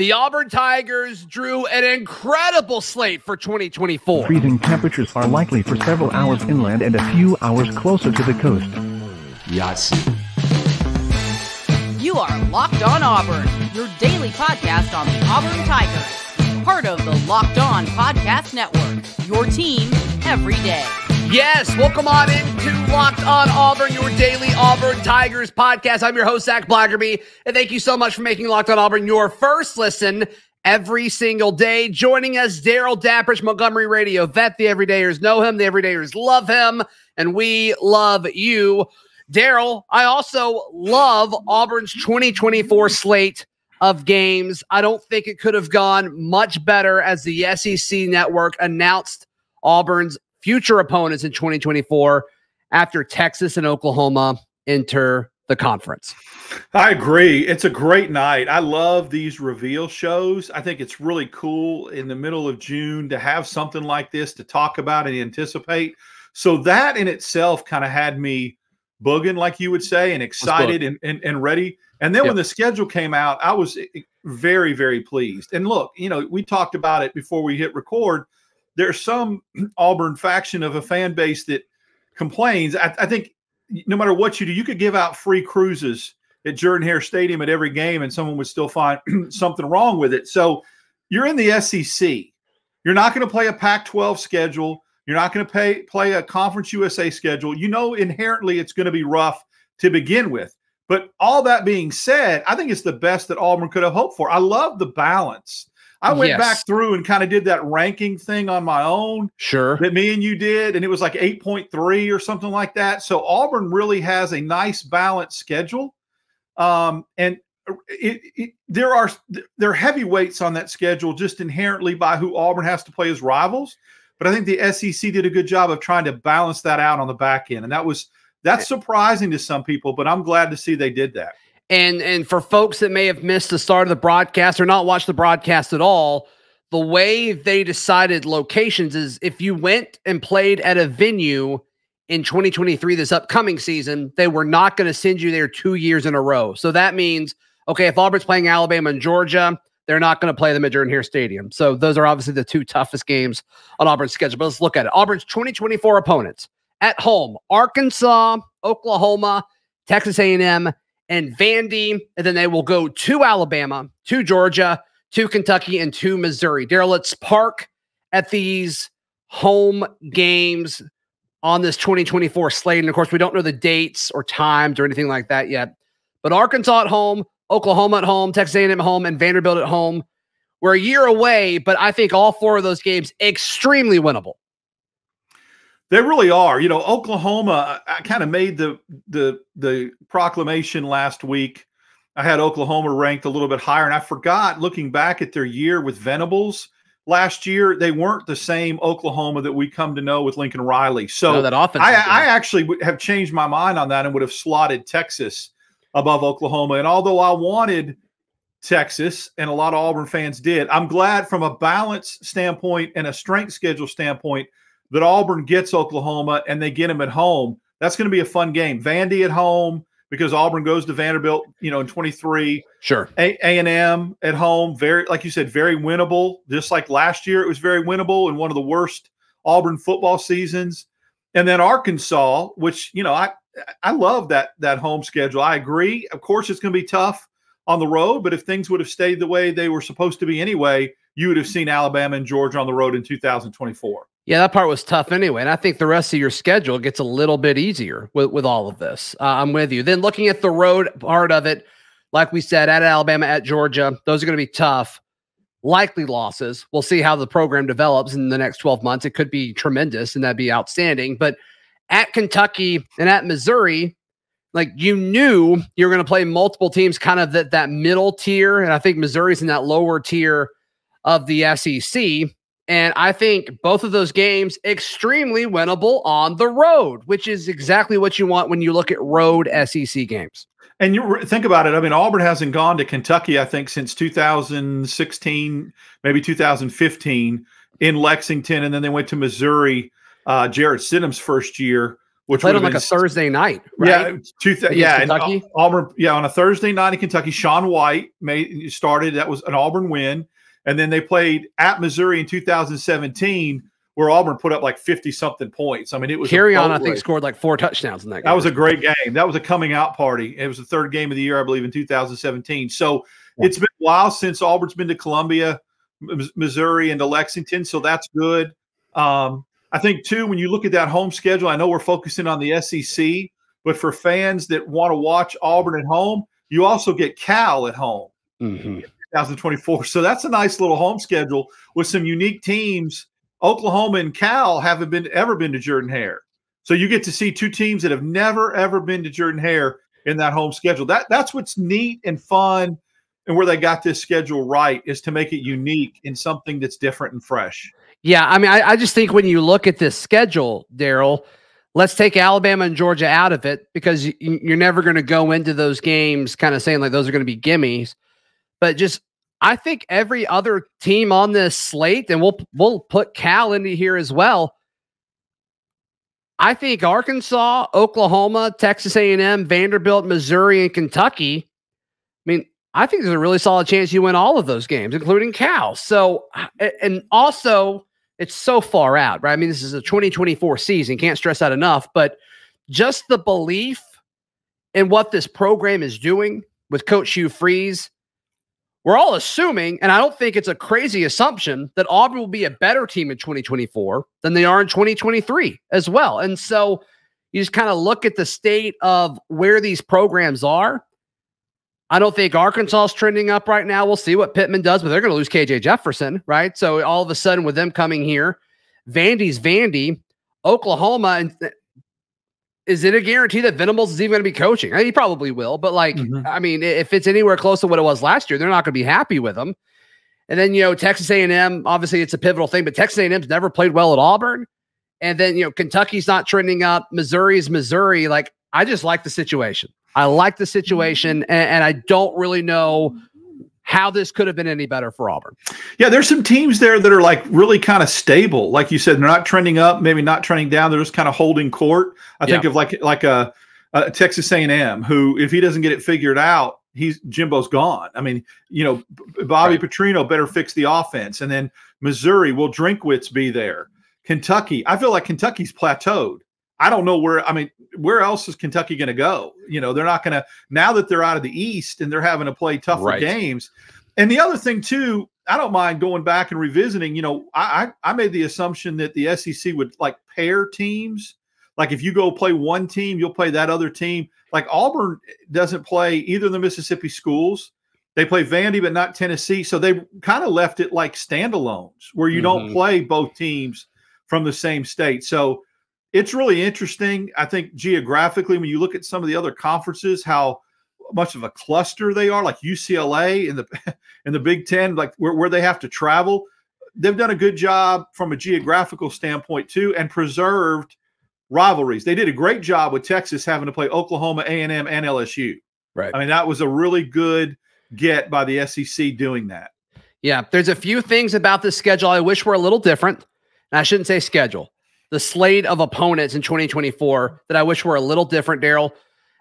The Auburn Tigers drew an incredible slate for 2024. Freezing temperatures are likely for several hours inland and a few hours closer to the coast. Yes. You are Locked On Auburn, your daily podcast on the Auburn Tigers. Part of the Locked On Podcast Network, your team every day. Yes, welcome on into Locked On Auburn, your daily Auburn Tigers podcast. I'm your host, Zac Blackerby, and thank you so much for making Locked On Auburn your first listen every single day. Joining us, Darrell Dapprich, Montgomery Radio vet. The everydayers know him, the everydayers love him, and we love you. Darrell, I also love Auburn's 2024 slate of games. I don't think it could have gone much better as the SEC network announced Auburn's future opponents in 2024 after Texas and Oklahoma enter the conference. I agree. It's a great night. I love these reveal shows. I think it's really cool in the middle of June to have something like this to talk about and anticipate. So that in itself kind of had me booging, like you would say, and excited and, and, and ready. And then yep. when the schedule came out, I was eh, eh, very, very pleased. And look, you know, we talked about it before we hit record there's some Auburn faction of a fan base that complains. I, I, think no matter what you do, you could give out free cruises at Jordan Hare Stadium at every game, and someone would still find something wrong with it. So you're in the SEC. You're not going to play a Pac-12 schedule. You're not going to pay play a Conference USA schedule. You know inherently it's going to be rough to begin with. But all that being said, I think it's the best that Auburn could have hoped for. I love the balance I went yes. back through and kind of did that ranking thing on my own. Sure. That me and you did, and it was like 8.3 or something like that. So Auburn really has a nice balanced schedule. Um, and it, it, there are there are heavyweights on that schedule just inherently by who Auburn has to play as rivals. But I think the SEC did a good job of trying to balance that out on the back end, and that was that's surprising to some people. But I'm glad to see they did that. And and for folks that may have missed the start of the broadcast or not watched the broadcast at all, the way they decided locations is if you went and played at a venue in 2023 this upcoming season, they were not going to send you there 2 years in a row. So that means okay, if Auburn's playing Alabama and Georgia, they're not going to play them at Jordan Hare Stadium. So those are obviously the two toughest games on Auburn's schedule. But let's look at it. Auburn's 2024 opponents at home: Arkansas, Oklahoma, Texas A&M, and Vandy, and then they will go to Alabama, to Georgia, to Kentucky, and to Missouri. Darrell, let's park at these home games on this 2024 slate. And of course, we don't know the dates or times or anything like that yet. But Arkansas at home, Oklahoma at home, Texas A&M at home, and Vanderbilt at home. We're a year away, but I think all four of those games extremely winnable. They really are. You know, Oklahoma. I kind of made the the the proclamation last week. I had Oklahoma ranked a little bit higher, and I forgot looking back at their year with Venables last year. They weren't the same Oklahoma that we come to know with Lincoln Riley. So no, that offense. I, I actually would have changed my mind on that and would have slotted Texas above Oklahoma. And although I wanted Texas, and a lot of Auburn fans did, I'm glad from a balance standpoint and a strength schedule standpoint that Auburn gets Oklahoma and they get them at home. That's going to be a fun game. Vandy at home because Auburn goes to Vanderbilt, you know, in 23. Sure. A and M at home, very like you said, very winnable. Just like last year, it was very winnable in one of the worst Auburn football seasons. And then Arkansas, which you know, I I love that that home schedule. I agree. Of course, it's going to be tough on the road, but if things would have stayed the way they were supposed to be anyway, you would have seen Alabama and Georgia on the road in 2024. Yeah, that part was tough anyway. And I think the rest of your schedule gets a little bit easier with, with all of this. Uh, I'm with you. Then looking at the road part of it, like we said, at Alabama, at Georgia, those are going to be tough. Likely losses. We'll see how the program develops in the next 12 months. It could be tremendous and that'd be outstanding. But at Kentucky and at Missouri, like you knew you were going to play multiple teams kind of that, that middle tier. And I think Missouri's in that lower tier of the SEC. And I think both of those games extremely winnable on the road, which is exactly what you want when you look at road SEC games. And you think about it. I mean, Auburn hasn't gone to Kentucky, I think, since 2016, maybe 2015 in Lexington, and then they went to Missouri. Uh, Jarrett Stidham's first year which Played on like a Thursday night, right? Yeah, two th- yeah, Kentucky? Auburn. Yeah, on a Thursday night in Kentucky, Sean White made started. That was an Auburn win, and then they played at Missouri in 2017, where Auburn put up like 50 something points. I mean, it was Kerryon, I think, scored like four touchdowns in that game. That was a great game. That was a coming out party. It was the third game of the year, I believe, in 2017. So Yeah. it's been a while since Auburn's been to Columbia, Missouri, and to Lexington. So that's good. Um, I think too, when you look at that home schedule, I know we're focusing on the SEC, but for fans that want to watch Auburn at home, you also get Cal at home. Mhm. 2024. So that's a nice little home schedule with some unique teams. Oklahoma and Cal haven't been ever been to Jordan Hare. So you get to see two teams that have never ever been to Jordan Hare in that home schedule. That that's what's neat and fun and where they got this schedule right is to make it unique in something that's different and fresh. Yeah, I mean, I, I just think when you look at this schedule, Darrell, let's take Alabama and Georgia out of it because you, you're never going to go into those games kind of saying like those are going to be gimmies. But just, I think every other team on this slate, and we'll we'll put Cal into here as well. I think Arkansas, Oklahoma, Texas A&M, Vanderbilt, Missouri, and Kentucky. I mean, I think there's a really solid chance you win all of those games, including Cal. So, uh, and also, it's so far out, right? I mean, this is a 2024 season. Can't stress that enough. But just the belief in what this program is doing with Coach Hugh Freeze, we're all assuming, and I don't think it's a crazy assumption, that Auburn will be a better team in 2024 than they are in 2023 as well. And so you just kind of look at the state of where these programs are. I don't think Arkansas is trending up right now. We'll see what Pittman does, but they're going to lose KJ Jefferson, right? So all of a sudden, with them coming here, Vandy's Vandy, Oklahoma, and is it a guarantee that Venables is even going to be coaching? I mean, he probably will, but like, Mhm. I mean, if it's anywhere close to what it was last year, they're not going to be happy with him. And then you know Texas A&M, obviously it's a pivotal thing, but Texas A&M's never played well at Auburn. And then you know Kentucky's not trending up. Missouri's Missouri. Like I just like the situation. I like the situation, and, and I don't really know how this could have been any better for Auburn. Yeah, there's some teams there that are like really kind of stable. Like you said, they're not trending up, maybe not trending down. They're just kind of holding court. I think of like like a, a Texas A&M who, if he doesn't get it figured out, he's Jimbo's gone. I mean, you know, Bobby Right. Petrino better fix the offense, and then Missouri will Drinkwitz be there. Kentucky, I feel like Kentucky's plateaued. I don't know where. I mean, where else is Kentucky going to go? You know, they're not going to now that they're out of the East and they're having to play tougher Right. games. And the other thing too, I don't mind going back and revisiting. You know, I I, I made the assumption that the SEC would like pair teams. Like if you go play one team, you'll play that other team. Like Auburn doesn't play either of the Mississippi schools. They play Vandy, but not Tennessee. So they kind of left it like standalones where you don't Mhm. play both teams from the same state. So it's really interesting. I think geographically, when you look at some of the other conferences, how much of a cluster they are, like UCLA in the in the Big Ten, like where, where they have to travel. They've done a good job from a geographical standpoint too, and preserved rivalries. They did a great job with Texas having to play Oklahoma, A and M, and LSU. Right. I mean, that was a really good get by the SEC doing that. Yeah, there's a few things about this schedule I wish were a little different. And I shouldn't say schedule, the slate of opponents in 2024 that I wish were a little different, Darrell.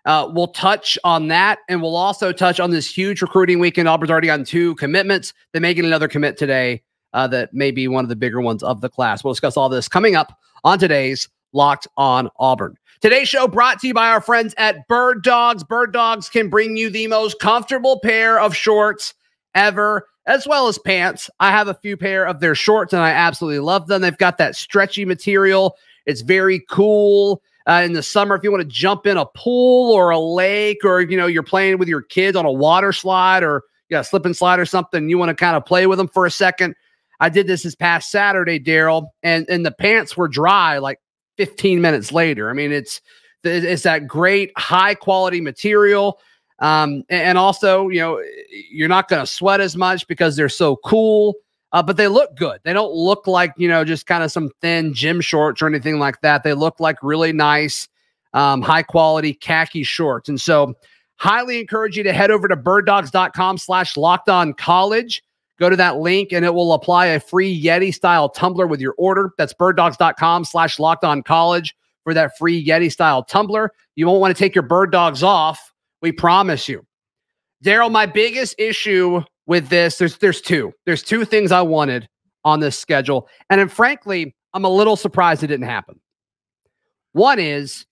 Uh, we'll touch on that, and we'll also touch on this huge recruiting weekend. Auburn's already on two commitments. They may get another commit today uh, that may be one of the bigger ones of the class. We'll discuss all this coming up on today's Locked on Auburn. Today's show brought to you by our friends at Bird Dogs. Bird Dogs can bring you the most comfortable pair of shorts ever, as well as pants. I have a few pair of their shorts and I absolutely love them. They've got that stretchy material. It's very cool. Uh, in the summer, if you want to jump in a pool or a lake, or you know you're playing with your kids on a water slide or yeah, slip and slide or something, you want to kind of play with them for a second. I did this this past Saturday, Darrell, and and the pants were dry like 15 minutes later. I mean, it's it's that great high quality material. Um, and, also, you know, you're not going to sweat as much because they're so cool. Uh, but they look good. They don't look like you know just kind of some thin gym shorts or anything like that. They look like really nice, um, high quality khaki shorts. And so, highly encourage you to head over to birddogs.com/slash locked on college. Go to that link and it will apply a free Yeti style tumbler with your order. That's birddogs.com/slash locked on college for that free Yeti style tumbler. You won't want to take your bird dogs off. We promise you. Darrell, my biggest issue with this, there's there's two. There's two things I wanted on this schedule. And then frankly, I'm a little surprised it didn't happen. One is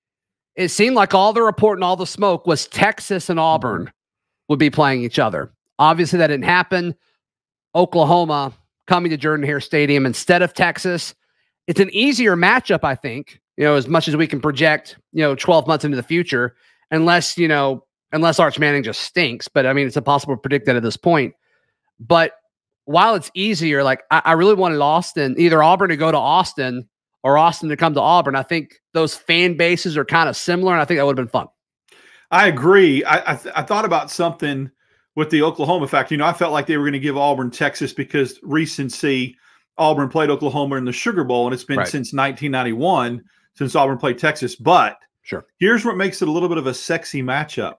it seemed like all the report and all the smoke was Texas and Auburn would be playing each other. Obviously, that didn't happen. Oklahoma coming to Jordan Hare Stadium instead of Texas. It's an easier matchup, I think, you know, as much as we can project, you know, 12 months into the future, unless, you know, unless Arch Manning just stinks. But I mean, it's impossible to predict that at this point. But while it's easier, like I, I really wanted Austin, either Auburn to go to Austin or Austin to come to Auburn. I think those fan bases are kind of similar, and I think that would have been fun. I agree. I I, th- I, thought about something with the Oklahoma fact. You know, I felt like they were going to give Auburn Texas because recency. Auburn played Oklahoma in the Sugar Bowl, and it's been right. since 1991 since Auburn played Texas. But sure, here's what makes it a little bit of a sexy matchup.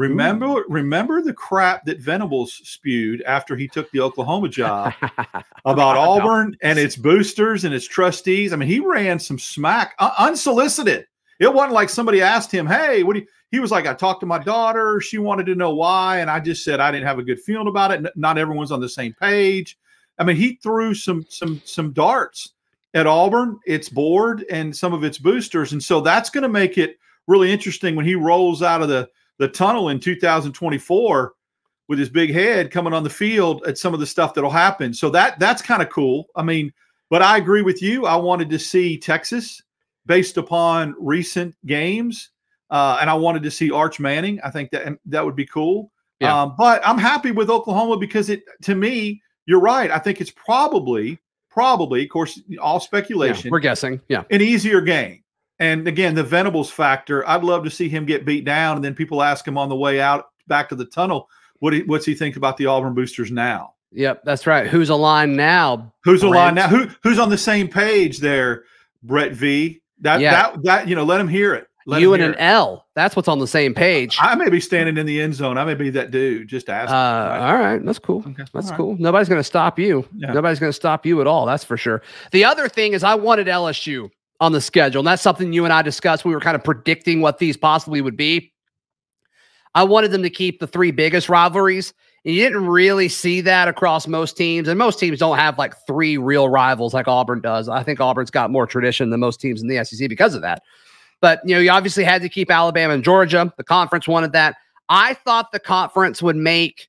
Remember, Ooh. remember the crap that Venables spewed after he took the Oklahoma job about Auburn and its boosters and its trustees. I mean, he ran some smack uh, unsolicited. It wasn't like somebody asked him, "Hey, what do you?" He was like, "I talked to my daughter. She wanted to know why, and I just said I didn't have a good feeling about it. Not everyone's on the same page." I mean, he threw some some some darts at Auburn, its board, and some of its boosters, and so that's going to make it really interesting when he rolls out of the the tunnel in 2024 with his big head coming on the field at some of the stuff that'll happen. So that that's kind of cool. I mean, but I agree with you. I wanted to see Texas based upon recent games, uh, and I wanted to see Arch Manning. I think that that would be cool. Yeah. Um, but I'm happy with Oklahoma because it to me, you're right. I think it's probably probably, of course, all speculation. Yeah, we're guessing. Yeah, an easier game. And again, the Venables factor, I'd love to see him get beat down. And then people ask him on the way out back to the tunnel, what he, what's he think about the Auburn boosters now? Yep, that's right. Who's aligned now? Who's Brent? aligned now? Who who's on the same page there, Brett V? That yeah. that that you know, let him hear it. Let you and an it. L. That's what's on the same page. I may be standing in the end zone. I may be that dude. Just ask. Uh, right? All right, that's cool. Okay. That's all cool. Right. Nobody's going to stop you. Yeah. Nobody's going to stop you at all. That's for sure. The other thing is, I wanted LSU on the schedule. And that's something you and I discussed. We were kind of predicting what these possibly would be. I wanted them to keep the three biggest rivalries. And you didn't really see that across most teams. And most teams don't have like three real rivals like Auburn does. I think Auburn's got more tradition than most teams in the SEC because of that. But, you know, you obviously had to keep Alabama and Georgia. The conference wanted that. I thought the conference would make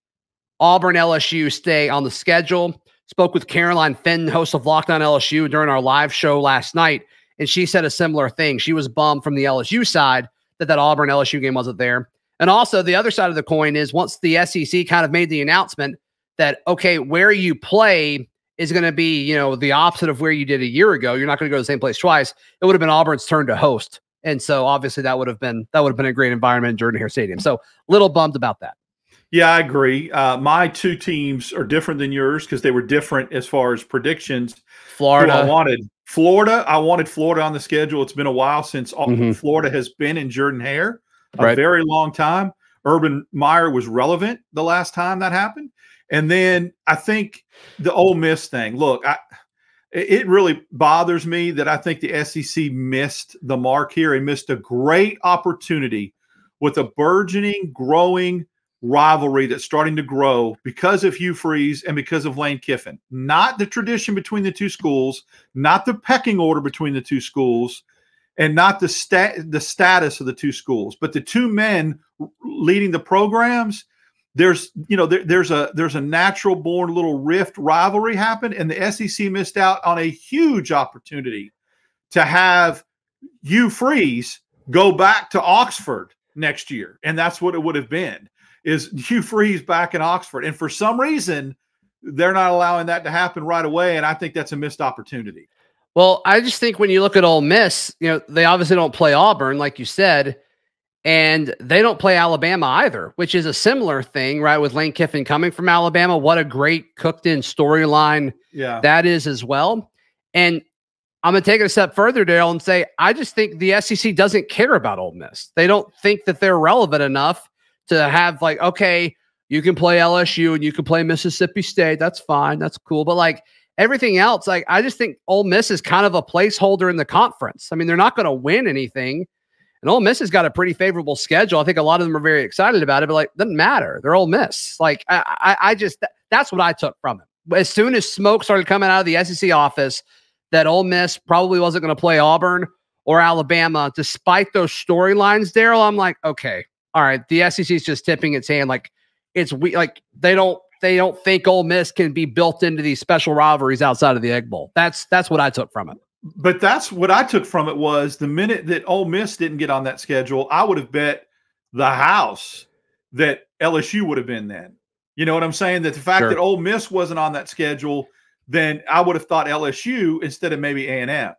Auburn LSU stay on the schedule. Spoke with Caroline Finn, host of Locked On LSU, during our live show last night and she said a similar thing. She was bummed from the LSU side that that Auburn LSU game wasn't there. And also the other side of the coin is once the SEC kind of made the announcement that okay, where you play is going to be, you know, the opposite of where you did a year ago. You're not going to go to the same place twice. It would have been Auburn's turn to host. And so obviously that would have been that would have been a great environment in Jordan Hare Stadium. So little bummed about that. Yeah, I agree. Uh, my two teams are different than yours because they were different as far as predictions. Florida, I wanted Florida, I wanted Florida on the schedule. It's been a while since mm-hmm. Florida has been in Jordan Hare, a right. very long time. Urban Meyer was relevant the last time that happened. And then I think the Ole Miss thing. Look, I, it really bothers me that I think the SEC missed the mark here and missed a great opportunity with a burgeoning, growing rivalry that's starting to grow because of Hugh Freeze and because of Lane Kiffin. Not the tradition between the two schools, not the pecking order between the two schools, and not the stat the status of the two schools, but the two men leading the programs. There's you know there, there's a there's a natural born little rift rivalry happen, and the SEC missed out on a huge opportunity to have Hugh Freeze go back to Oxford next year, and that's what it would have been is Hugh Freeze back in Oxford. And for some reason, they're not allowing that to happen right away. And I think that's a missed opportunity. Well, I just think when you look at Ole Miss, you know, they obviously don't play Auburn, like you said, and they don't play Alabama either, which is a similar thing, right? With Lane Kiffin coming from Alabama. What a great cooked in storyline yeah. that is as well. And I'm going to take it a step further, Darrell, and say I just think the SEC doesn't care about Ole Miss. They don't think that they're relevant enough to have like, okay, you can play LSU and you can play Mississippi State. That's fine. That's cool. But like everything else, like I just think Ole Miss is kind of a placeholder in the conference. I mean, they're not going to win anything. And Ole Miss has got a pretty favorable schedule. I think a lot of them are very excited about it, but like, doesn't matter. They're Ole Miss. Like, I, I, I just that's what I took from it. As soon as smoke started coming out of the SEC office, that Ole Miss probably wasn't going to play Auburn or Alabama, despite those storylines, Darrell. I'm like, okay, all right, the SEC is just tipping its hand. Like, it's we like they don't they don't think Ole Miss can be built into these special rivalries outside of the Egg Bowl. That's that's what I took from it but that's what I took from it was the minute that Ole Miss didn't get on that schedule, I would have bet the house that LSU would have been then. You know what I'm saying? That the fact sure. that Ole Miss wasn't on that schedule, then I would have thought LSU instead of maybe A and M.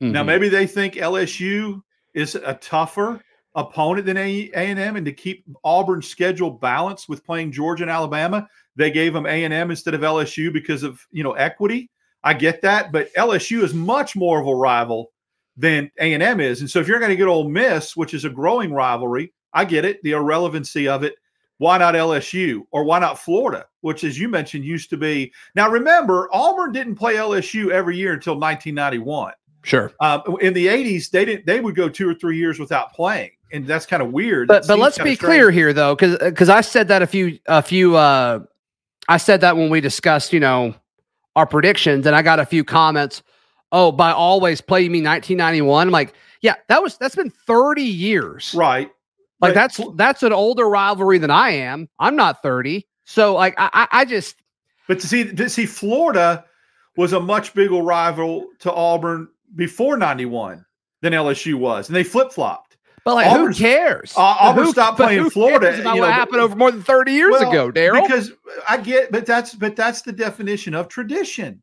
Now mm-hmm. maybe they think LSU is a tougher opponent than A and M, and to keep Auburn's schedule balanced with playing Georgia and Alabama, they gave them A and M instead of LSU because of you know equity. I get that, but LSU is much more of a rival than A&M is. And so if you're going to get Ole Miss, which is a growing rivalry, I get it, the irrelevancy of it. Why not LSU or why not Florida, which, as you mentioned, used to be. Now, remember, Auburn didn't play LSU every year until 1991. Sure. Um, in the 80s, they didn't. They would go two or three years without playing, and that's kind of weird. But but let's be clear here, though, because because I said that a few a few. uh I said that when we discussed, you know, our predictions, and I got a few comments. Oh, by always play you mean 1991? I'm like, yeah, that was that's been 30 years, right? Like but, that's that's an older rivalry than I am. I'm not 30, so like I I just. But to see to see Florida was a much bigger rival to Auburn before 91 than LSU was, and they flip flopped. But like, Auburn, who cares? Uh, Auburn who, stopped playing Florida. About you know, what happened over more than thirty years well, ago, Darrell. Because I get, but that's but that's the definition of tradition.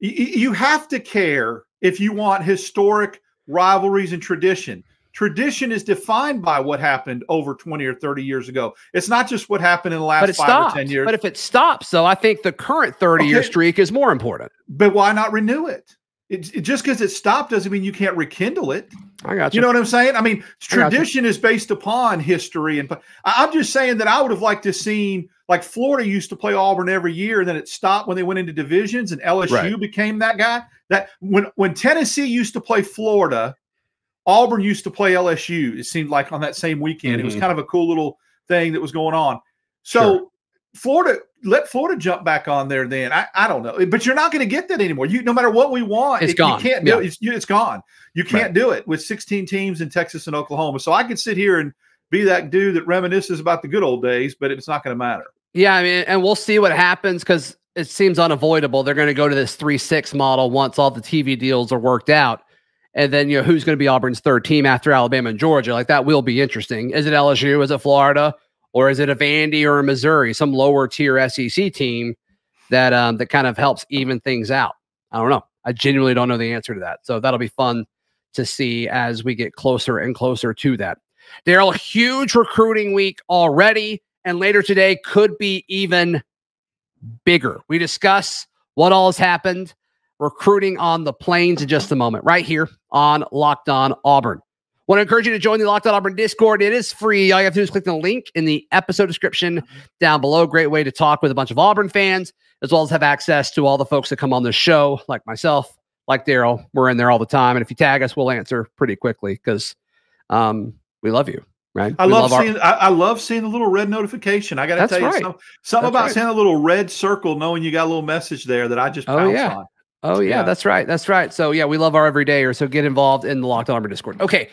You, you have to care if you want historic rivalries and tradition. Tradition is defined by what happened over 20 or 30 years ago. It's not just what happened in the last five or 10 years. But if it stops, though, I think the current 30 okay. year streak is more important. But why not renew it? It, it, just because it stopped doesn't mean you can't rekindle it. I got you. You know what I'm saying? I mean, tradition is based upon history, and I'm just saying that I would have liked to seen like Florida used to play Auburn every year, and then it stopped when they went into divisions, and LSU right. became that guy. That when when Tennessee used to play Florida, Auburn used to play LSU. It seemed like on that same weekend, mm-hmm. it was mm-hmm. kind of a cool little thing that was going on. So sure. Florida, let Florida jump back on there. Then I, I don't know, but you're not going to get that anymore. You no matter what we want, it's it, gone. You can't do yeah. it. It's, it's gone. You can't right. do it with 16 teams in Texas and Oklahoma. So I could sit here and be that dude that reminisces about the good old days, but it's not going to matter. Yeah, I mean, and we'll see what happens because it seems unavoidable. They're going to go to this three six model once all the TV deals are worked out. And then you know who's going to be Auburn's third team after Alabama and Georgia? Like that will be interesting. Is it LSU? Is it Florida? Or is it a Vandy or a Missouri, some lower tier SEC team that um, that kind of helps even things out? I don't know. I genuinely don't know the answer to that. So that'll be fun to see as we get closer and closer to that. Darrell, huge recruiting week already, and later today could be even bigger. We discuss what all has happened, recruiting on the plains in just a moment, right here on Locked On Auburn. Want to encourage you to join the Locked On Auburn Discord. It is free. All you have to do is click the link in the episode description down below. Great way to talk with a bunch of Auburn fans, as well as have access to all the folks that come on the show, like myself, like Darrell. We're in there all the time. And if you tag us, we'll answer pretty quickly because um, we love you. Right. I love, love, seeing. Our- I, I, love seeing the little red notification. I got to tell you right. something, something about right. seeing a little red circle, knowing you got a little message there that I just oh, yeah. on. Oh yeah, yeah, that's right. That's right. So yeah, we love our everydayer. So get involved in the Locked On Auburn Discord. Okay,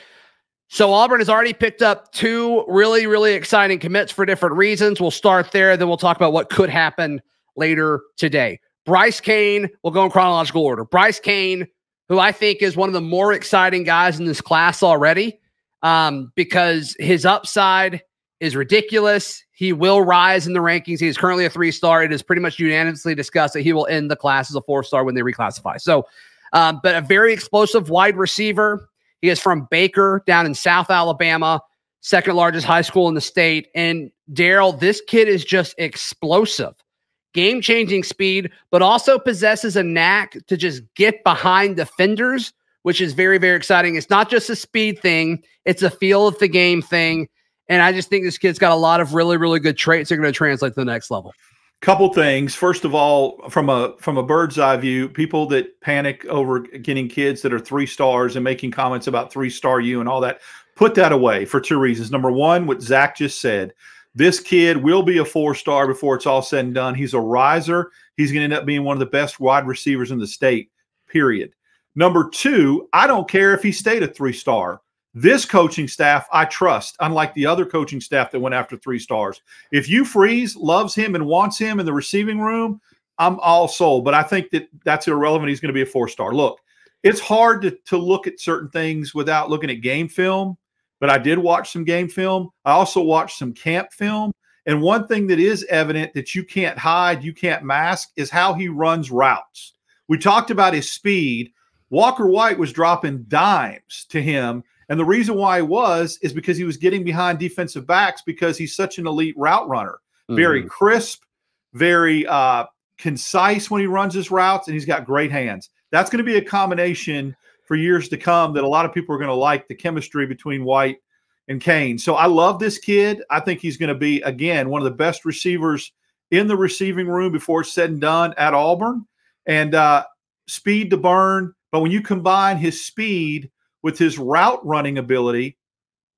so Auburn has already picked up two really, really exciting commits for different reasons. We'll start there, then we'll talk about what could happen later today. Bryce Cain, we'll go in chronological order. Bryce Cain, who I think is one of the more exciting guys in this class already, um, because his upside is ridiculous. He will rise in the rankings. He is currently a three star. It is pretty much unanimously discussed that he will end the class as a four star when they reclassify. So, um, but a very explosive wide receiver he is from Baker down in South Alabama, second largest high school in the state. And Darrell, this kid is just explosive, game changing speed, but also possesses a knack to just get behind defenders, which is very, very exciting. It's not just a speed thing, it's a feel of the game thing. And I just think this kid's got a lot of really, really good traits that are going to translate to the next level. Couple things. First of all from a from a bird's eye view people that panic over getting kids that are three stars and making comments about three star you and all that put that away for two reasons. Number one what Zac just said this kid will be a four star before it's all said and done. He's a riser. He's going to end up being one of the best wide receivers in the state period. Number two i don't care if he stayed a three star this coaching staff, I trust, unlike the other coaching staff that went after three stars. If Hugh Freeze loves him and wants him in the receiving room, I'm all sold. But I think that that's irrelevant. He's going to be a four star. Look, it's hard to, to look at certain things without looking at game film, but I did watch some game film. I also watched some camp film. And one thing that is evident that you can't hide, you can't mask, is how he runs routes. We talked about his speed. Walker White was dropping dimes to him and the reason why he was is because he was getting behind defensive backs because he's such an elite route runner. Mm-hmm. Very crisp, very uh, concise when he runs his routes, and he's got great hands. That's going to be a combination for years to come that a lot of people are going to like the chemistry between White and Cain. So I love this kid. I think he's going to be, again, one of the best receivers in the receiving room before it's said and done at Auburn. And uh, speed to burn. But when you combine his speed with his route running ability,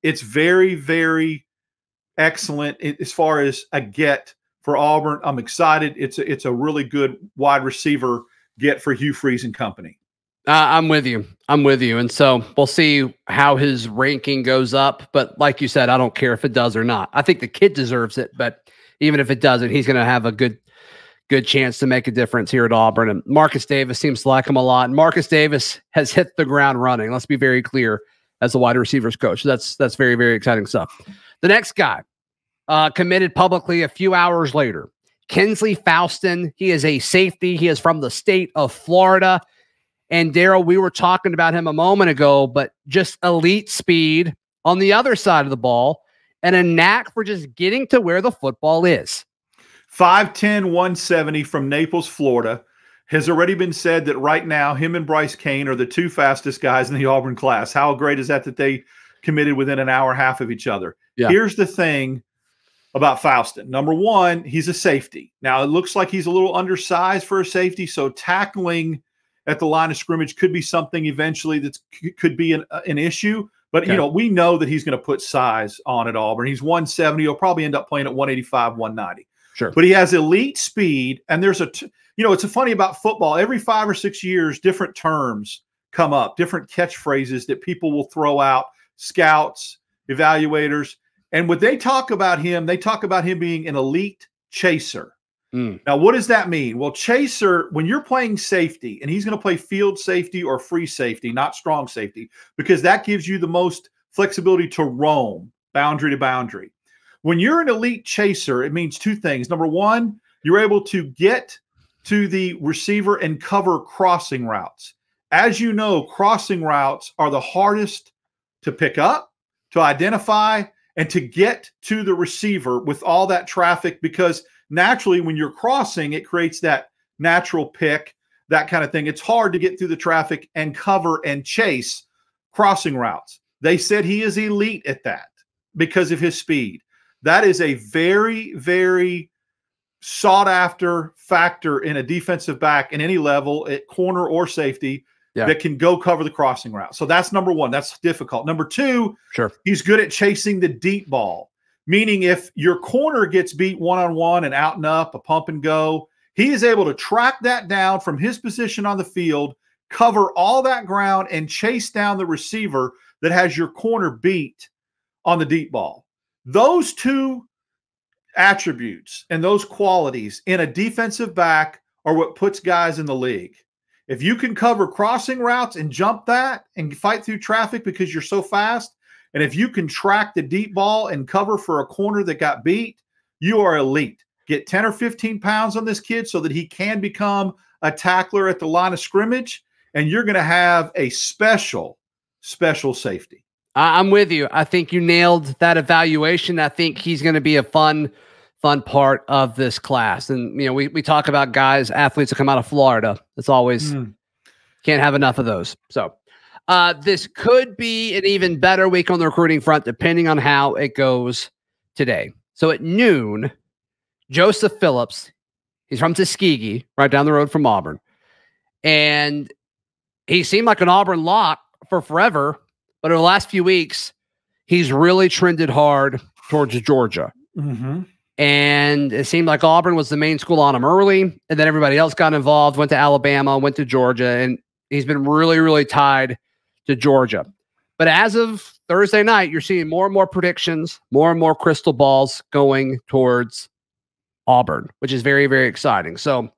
it's very, very excellent as far as a get for Auburn. I'm excited. It's a, it's a really good wide receiver get for Hugh Freeze and company. Uh, I'm with you. I'm with you. And so we'll see how his ranking goes up. But like you said, I don't care if it does or not. I think the kid deserves it. But even if it doesn't, he's going to have a good good chance to make a difference here at Auburn. And Marcus Davis seems to like him a lot. And Marcus Davis has hit the ground running. Let's be very clear as the wide receivers coach. That's that's very very exciting stuff. The next guy uh, committed publicly a few hours later. Kensley Faustin. He is a safety. He is from the state of Florida. And Darrell, we were talking about him a moment ago, but just elite speed on the other side of the ball and a knack for just getting to where the football is. 5'10, 170 from Naples, Florida. Has already been said that right now, him and Bryce Cain are the two fastest guys in the Auburn class. How great is that that they committed within an hour and a half of each other? Yeah. Here's the thing about Faustin. Number one, he's a safety. Now, it looks like he's a little undersized for a safety, so tackling at the line of scrimmage could be something eventually that could be an, uh, an issue. But okay. you know, we know that he's going to put size on at Auburn. He's 170. He'll probably end up playing at 185, 190. Sure. But he has elite speed. And there's a, you know, it's a funny about football. Every five or six years, different terms come up, different catchphrases that people will throw out, scouts, evaluators. And when they talk about him, they talk about him being an elite chaser. Mm. Now, what does that mean? Well, chaser, when you're playing safety, and he's going to play field safety or free safety, not strong safety, because that gives you the most flexibility to roam boundary to boundary. When you're an elite chaser, it means two things. Number one, you're able to get to the receiver and cover crossing routes. As you know, crossing routes are the hardest to pick up, to identify, and to get to the receiver with all that traffic because naturally, when you're crossing, it creates that natural pick, that kind of thing. It's hard to get through the traffic and cover and chase crossing routes. They said he is elite at that because of his speed. That is a very, very sought after factor in a defensive back in any level at corner or safety yeah. that can go cover the crossing route. So that's number one. That's difficult. Number two, sure, he's good at chasing the deep ball. Meaning, if your corner gets beat one on one and out and up, a pump and go, he is able to track that down from his position on the field, cover all that ground, and chase down the receiver that has your corner beat on the deep ball. Those two attributes and those qualities in a defensive back are what puts guys in the league. If you can cover crossing routes and jump that and fight through traffic because you're so fast, and if you can track the deep ball and cover for a corner that got beat, you are elite. Get 10 or 15 pounds on this kid so that he can become a tackler at the line of scrimmage, and you're going to have a special, special safety. I'm with you. I think you nailed that evaluation. I think he's going to be a fun, fun part of this class. And you know, we we talk about guys, athletes that come out of Florida. It's always mm. can't have enough of those. So uh, this could be an even better week on the recruiting front, depending on how it goes today. So at noon, Joseph Phillips, He's from Tuskegee, right down the road from Auburn. And he seemed like an Auburn lock for forever. But over the last few weeks, he's really trended hard towards Georgia. Mm-hmm. And it seemed like Auburn was the main school on him early. And then everybody else got involved, went to Alabama, went to Georgia. And he's been really, really tied to Georgia. But as of Thursday night, you're seeing more and more predictions, more and more crystal balls going towards Auburn, which is very, very exciting. So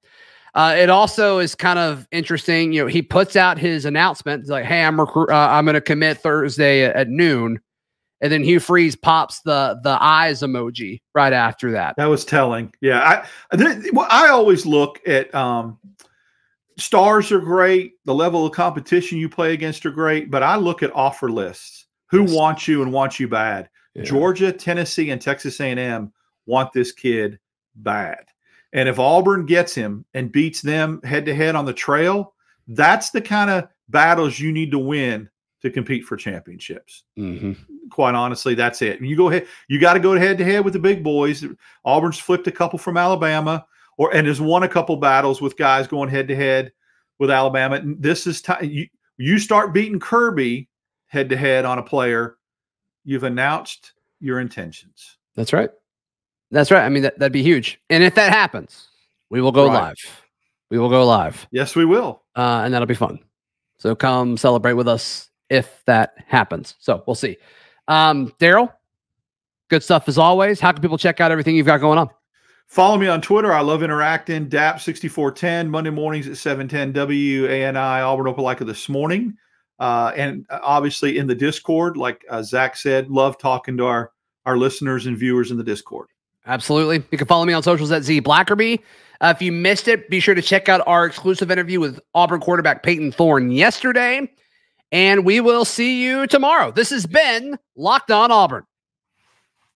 uh, it also is kind of interesting. You know, he puts out his announcement it's like, "Hey, I'm recru- uh, I'm going to commit Thursday at, at noon," and then Hugh Freeze pops the the eyes emoji right after that. That was telling. Yeah, I th- well, I always look at um, stars are great. The level of competition you play against are great, but I look at offer lists. Who Yes. wants you and wants you bad? Georgia, Tennessee, and Texas A&M want this kid bad. And if Auburn gets him and beats them head to head on the trail, that's the kind of battles you need to win to compete for championships. Mhm. Quite honestly, that's it. You go ahead, you got to go head to head with the big boys. Auburn's flipped a couple from Alabama, or and has won a couple battles with guys going head to head with Alabama. And This is time you you start beating Kirby head to head on a player, you've announced your intentions. That's right. That's right. I mean, that, that'd be huge. And if that happens, we will go Right. live. We will go live, Yes, we will. uh, and that'll be fun. So come celebrate with us if that happens. So we'll see. Um, Darrell, good stuff as always. How can people check out everything you've got going on? Follow me on Twitter. I love interacting. DAP6410, Monday mornings at 710 WANI, Auburn Opelika this morning. Uh, and uh, obviously in the Discord, like uh, Zac said, love talking to our, our listeners and viewers in the Discord. Absolutely. You can follow me on socials at Z Blackerby. Uh, if you missed it, be sure to check out our exclusive interview with Auburn quarterback Payton Thorne yesterday. And we will see you tomorrow. This has been Locked On Auburn.